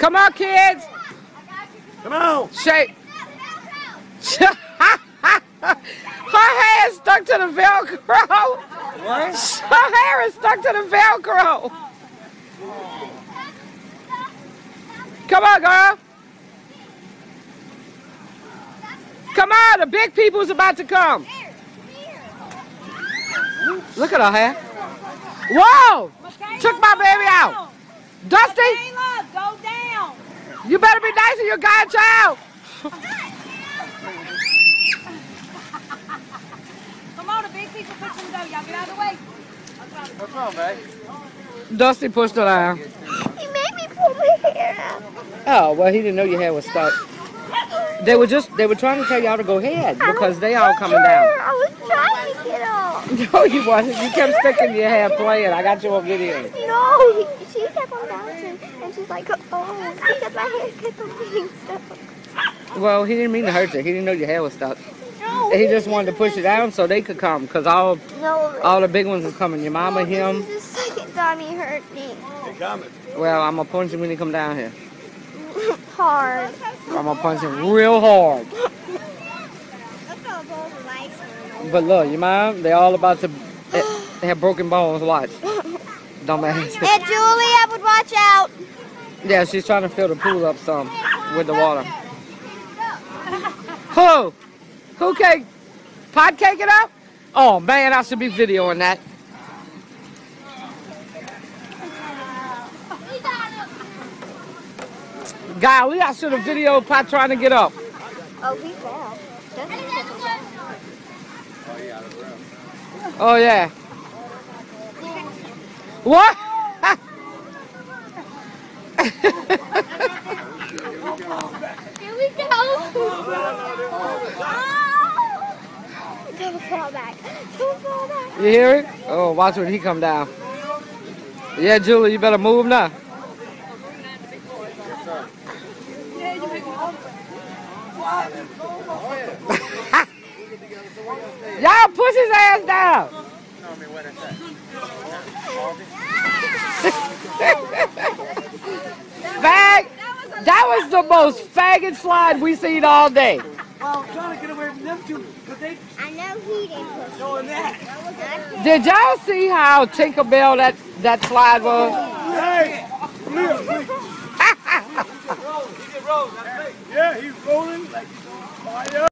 Come on, kids. Come on. Shake. Her hair is stuck to the Velcro. What? Her hair is stuck to the Velcro. Come on, girl. Come on, the big people's about to come. Look at her hair. Whoa! Took my baby out. Dusty, Kayla, go down. You better be nice to your godchild. Come on, the big people pushing the door. Y'all get out of the way. What's wrong, babe? Dusty pushed her down. He made me pull my hair out. Oh, well, he didn't know your hair was stuck. They were just, they were trying to tell y'all to go ahead because they all coming down. I was trying to get off. No, you wasn't. You kept sticking your hair playing. I got you on video. No, he, she kept on bouncing, and she's like, oh, because my hair kept on being stuck. Well, he didn't mean to hurt you. He didn't know your hair was stuck. No, He just wanted to push it down so they could come because all, No, all the big ones are coming. Your mama, no, him. This is the second time he hurt me. They're coming. Well, I'm going to punch him when he come down here. Hard. I'm to punch him real hard. But look, your mom, they all about to they have broken bones. Watch. Dumbass. Aunt Julie, I would watch out. Yeah, she's trying to fill the pool up some with the water. Who? Who cake? Pot cake it up? Oh man, I should be videoing that. Golly, I should have videoed Pot trying to get up. Oh, he fell. Oh yeah. What? Here we go. Don't fall back. Don't fall back. You hear it? Oh, watch when he come down. Yeah, Julie, you better move now. Y'all push his ass down. Fag. That was the most faggot slide we seen all day. Well, I'm trying to get away from them two because they I know he didn't push doing that. Did y'all see how Tinkerbell that that slide was? Hey! Come here, please. He did roll. He did roll. That's me. Yeah, he's rolling like he's on fire.